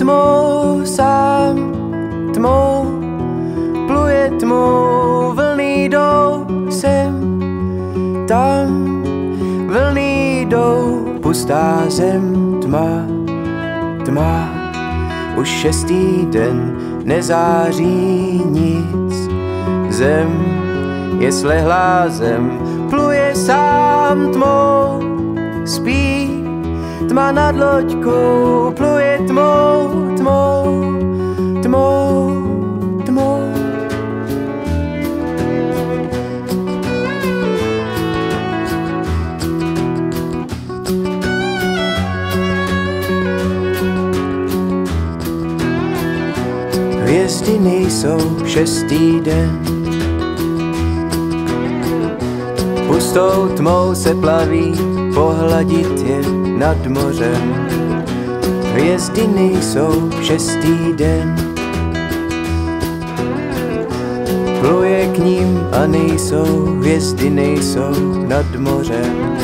tmou sám, tmou, pluje tmou, vlny jdou sem, tam, vlny jdou, pustá zem, tma, tma, už šestý den nezáří nic, zem je slehlá zem, pluje sám tmou, tma nad loďkou, pluje tmou, tmou, tmou, tmou. Hvězdy nejsou šestý den, pustou tmou se plaví, pohladit je nad mořem. Hvězdy nejsou šestý den, pluje k ním a nejsou, hvězdy nejsou nad mořem.